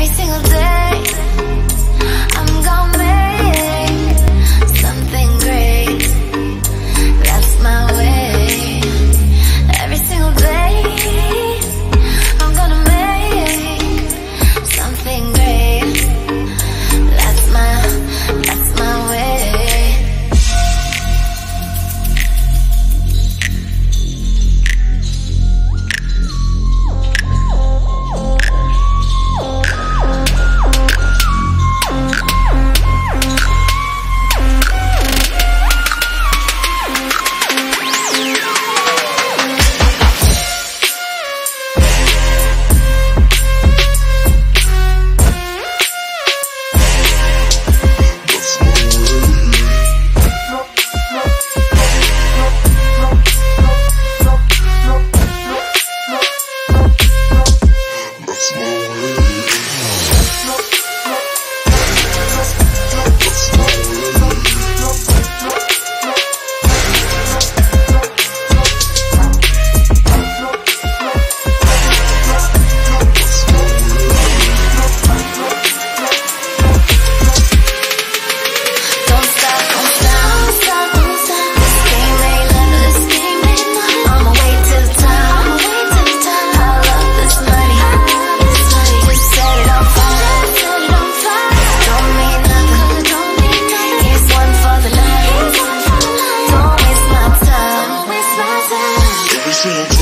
every single day Yeah.